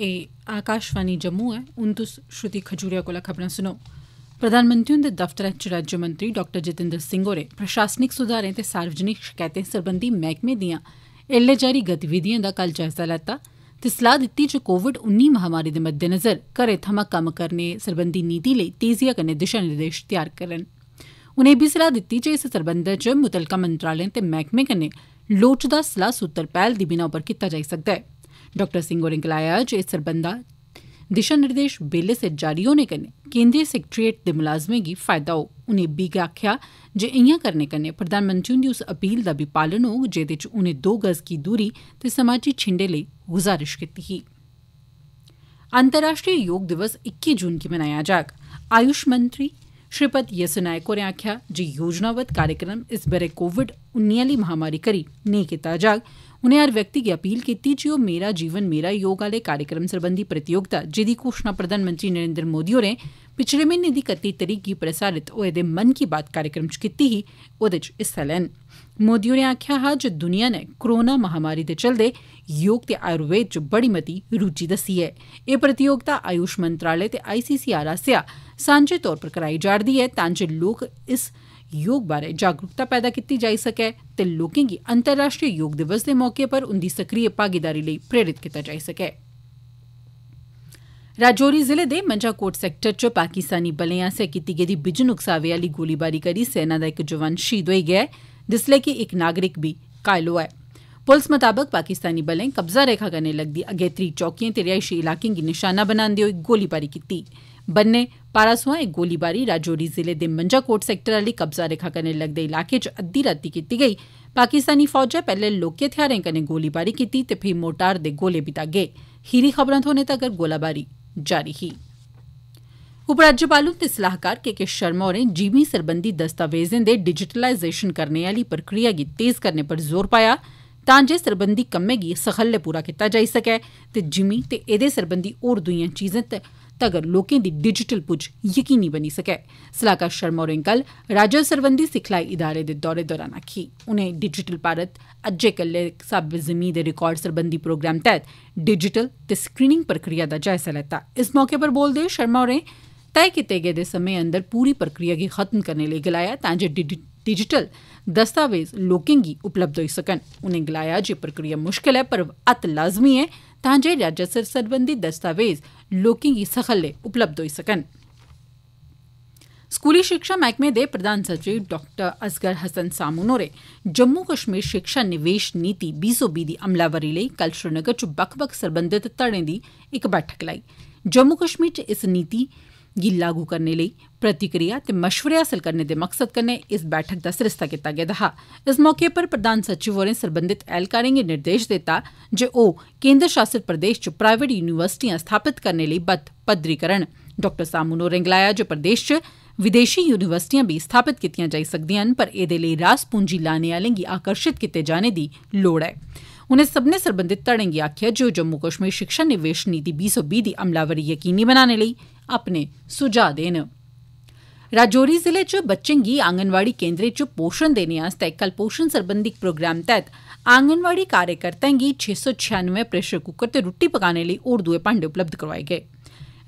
एह् आकाशवाणी जम्मू ऐ हून तुस श्रुति खजूरिया कोला खबरां सुनो। प्रधानमंत्री हुंदे दफ्तरै च राज्यमंत्री डाक्टर जितेंद्र सिंह होरें प्रशासनिक सुधारें ते सार्वजनिक शकैतें सरबंधी मैह्कमें दियाँ ऐल्लै जारी गतिविधिएँ दा कल जायजा लैता, ते सलाह दित्ती जे कोविड उन्नी महामारी दे मद्देनज़र घरै थमां कम्म करने सरबंधी नीति लेई तेजिया कन्नै दिशा निर्देश तैयार करन। उनें इब्बी सलाह दित्ती जे इस सरबंधै च मुतलका मंत्रालयें ते मैह्कमें कन्नै लोड़चदा सलाह सूत्र पैह्ल दी बिनाह उप्पर कीता जाई सकदा ऐ। डाक्टर सिंह होरें गलाया जे इस सरबंधा दिशा निर्देश बेल्ले सिर जारी होने कन्नै केंद्रीय सैक्रेटेरिएट दे मुलाजमें गी फ़ायदा होग। उनें इब्बी आखेआ जे इयाँ करने कन्नै प्रधानमंत्री हुंदी उस अपील दा बी पालन होग, जेह्दे च उनें दो गज दी दूरी ते समाजी छिंडे लेई गुजारिश कीती ही। अंतर्राष्ट्रीय योग दिवस इक्की जून गी मनाया जाग। आयुष मंत्री श्रीपद यसो नायक होरें आखेआ जे योजनाबद्व कार्यक्रम इस ब'रे कोविड उन्नी आह्ली महामारी करी। नेईं कीता जाग उनें हर व्यक्ति गी अपील कीती जे ओह् मेरा जीवन, मेरा योग आह्ले कार्यक्रम सरबंधी प्रतियोगिता जेदी घोषणा प्रधानमंत्री नरेंद्र मोदी होरें पिछले म्हीने दी कत्ती तरीक गी प्रसारित होए दे मन की बात कार्यक्रम च कीती ही, ओह्दे च हिस्सा लैन। मोदी होरें आखेआ हा, जे दुनिया नै कोरोना महामारी दे चलदे योग ते आयुर्वेद च बड़ी मती रुचि दस्सी ऐ। एह् प्रतियोगिता आयुष मंत्रालय ते आईसीसीआर आसेआ सांझे तौर पर कराई जा'रदी ऐ तां जे लोक इस योग बारै जागरूकता पैदा कीती जाई सकै ते लोकें गी अंतर्राष्ट्रीय योग दिवस दे मौके पर उंदी सक्रिय भागीदारी लेई प्रेरित कीता जाई सकै राजौरी ज़िले दे मंजाकोट सैक्टर च पाकिस्तानी बलें आसेआ कीती गेदी बिजन उकसावे आली गोलीबारी करी सेना दा इक जवान शहीद होई गेआ ऐ जिसलै कि इक नागरिक बी घायल होआ ऐ पुलस मताबक पाकिस्तानी बलें कब्जा रेखा कन्नै लगदी। अगेत्री चौकिएँ ते रिहायशी इलाकें गी निशाना बनांदे होई गोलीबारी कीती। बन्ने पारा सोयां एह् गोलीबारी राजौरी ज़िले दे मंजाकोट सैक्टर आली कब्जा रेखा कन्नै लगदे इलाके च अद्दी रातीं कीती गेई। पाकिस्तानी फौजै पैह्ले लौह्के हथियारें कन्नै गोलीबारी कीती ते फ्ही मोर्टार दे गोले बी दागे खीरी खबरां थ्होने तगर गोलाबारी जारी ही। उपराज्यपाल हुंदे सलाहकार के के शर्मा होरें जिमीं सरबंधी दस्तावेजें दे डिजिटलाइजेशन करने आली प्रक्रिया गी तेज करने पर ज़ोर पाया। तां जे सरबंधी कम्मै गी सखल्ले पूरा कीता जाई सकै ते जिमीं ते एह्दे सरबंधी होर दुइयाँ चीज़ें तगर लोकें दी डिजिटल पुज्ज यकीनी बनी सकै सलाहकार शर्मा होरें कल राज्य सरबंधी सिखलाई इदारे दे दौरे दौरान आखी उनें डिजिटल भारत अज्जै कल्लै स्हाबै जिमीं दे रिकार्ड सरबंधी प्रोग्राम तैह्त डिजिटल ते स्क्रीनिंग प्रक्रिया दा जायजा लैता इस मौके पर बोलदे होई शर्मा होरें तय कीते गेदे समें अंदर पूरी प्रक्रिया गी खत्म करने लेई गलाया तां जे डिजिटल दस्तावेज लोकें गी उपलब्ध होई सकन उनें गलाया जे प्रक्रिया मुश्कल ऐ पर अत्त लाज़मी ऐ तां जे राज्य सरबंधी दस्तावेज लोकें गी सखल्ले उपलब्ध होई सकन स्कूली शिक्षा मैह्कमे दे प्रधान सचिव डाक्टर असगर हसन सामून होरें जम्मू कश्मीर शिक्षा निवेश नीति बीह् सौ बीह् दी अमलावरी लेई कल श्रीनगर च बक्ख बक्ख सरबंधत धड़ें दी इक बैठक लाई जम्मू कश्मीर च इस नीति गी लागू करने लेई प्रतिक्रिया ते मशवरे हासल करने दे मकसद कन्नै इस बैठक दा सरिस्ता कीता गेदा हा। इस मौके पर प्रधान सचिव होरें सरबंधित ऐह्लकारें गी निर्देश दित्ता जे ओह् केन्द्र शासित प्रदेश च प्राईवेट यूनिवर्सिटियाँ स्थापित करने लेई बत्त पदरी करन डाक्टर सामून होरें गलाया जे प्रदेश च विदेशी यूनिवर्सिटियाँ बी स्थापित कीतियाँ जाई सकदियाँ न, पर एह्दे लेई रास पूंजी लाने आलें गी आकर्षित कीते जाने दी लोड़ ऐ। उनें सब्मनें सरबंधित धड़ें गी आखेआ जे ओह् जम्मू कश्मीर शिक्षा निवेश नीति बीह् सौ बीह् दी अमलावरी यकीनी बनाने लेई अपने सुझाऽ देन। राजौरी ज़िले च बच्चें गी आंगनवाड़ी केन्द्रें च पोषण देने आस्तै कल पोषण सरबंधी प्रोग्राम तैह्त आंगनवाड़ी कार्यकर्ताएँ गी छे सौ छियानवे प्रेशर कुकर ते रुट्टी पकाने लेई होर दुए भांडे उपलब्ध करोआए गे।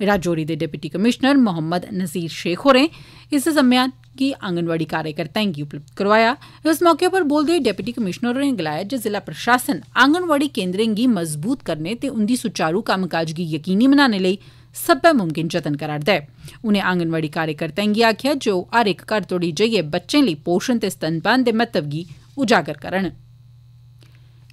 राजौरी दे डिप्टी कमिशनर मोहम्मद नजीर शेख होरें इस सम्मेलन गी आंगनवाड़ी कार्यकर्ताएँ गी उपलब्ध करोआया इस मौके पर बोलदे होई डिप्टी कमिशनर होरें गलाया जे जिला प्रशासन आंगनवाड़ी केन्द्रें गी मज़बूत करने ते उंदी सुचारू कम्मकाज गी यकीनी बनाने लेई सब्बै मुमकिन जतन करा'रदा ऐ उनें आंगनवाड़ी कार्यकर्ताएँ गी आखेआ जे ओह् हर इक घर तोड़ी जाइयै बच्चें लेई पोषण ते स्तनपान दे महत्व गी उजागर करन।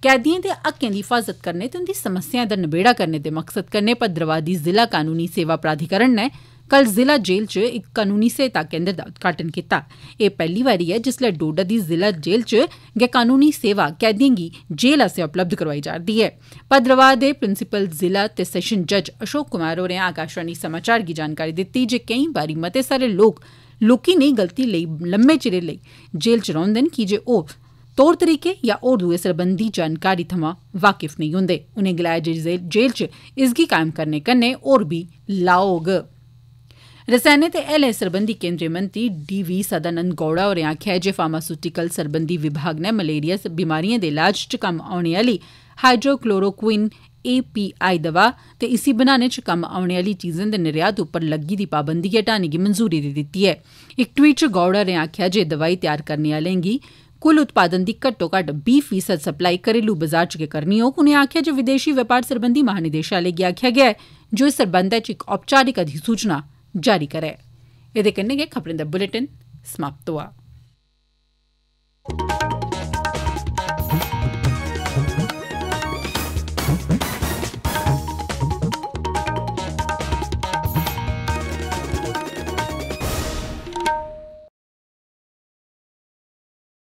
कैदिएँ दे हक्कें दी हिफाजत करने ते उंदी समस्याएँ दा नबेड़ा करने दे मकसद कन्नै भद्रवाह दी जिला कानूनी सेवा प्राधिकरण नै कल जिला जेल च इक कानूनी सहायता केन्द्र दा उदघाटन कीता। एह् पैहली बारी ऐ जिसलै डोडा दी जिला जेल च गै कानूनी सेवा कैदिएँ गी जेल आसेआ उपलब्ध करोआई जा'रदी ऐ। भद्रवाह दे प्रिंसिपल जिला ते सैशन जज अशोक कुमार होरें आकाशवाणी समाचार गी जानकारी दित्ती जे केईं बारी मते सारे लोक लोकें नेही गलती लेई लम्मे चिरे लेई जेल च रौंह्दे न कीजे ओह् तौर तरीके या होर दुए सरबंधी जानकारी थमां वाकिफ नेईं होंदे। उनें गलाया जे जेल च इसगी कायम करने कन्नै होर बी लाह् होग रसैने ते हैले सरबंधी केंद्रीय मंत्री डी वी सदानंद गौड़ा होरें आखेआ जे फार्मास्यूटिकल सरबंधी विभाग नै मलेरिया बमारिएँ दे इलाज च कम्म औने आली हाइड्रोक्लोरोक्वीन ए पी आई दवा ते इसी बनाने च कम्म औने आली चीज़ें दे निर्यात उप्पर लग्गी दी पाबंदी हटाने गी मंजूरी देई दित्ती ऐ। इक ट्वीट च गौड़ा होरें आखेआ जे दवाई तैयार करने आलें गी कुल उत्पादन दी घट्टो घट्ट बीह् फ़ीसद सप्लाई घरेलू बजार च गै करनी होग। उनें आखेआ जे विदेशी बपार सरबंधी महानिदेशालय गी आखेआ गेआ ऐ, जे इस सरबंधै च इक औपचारिक अधिसूचना जारी करै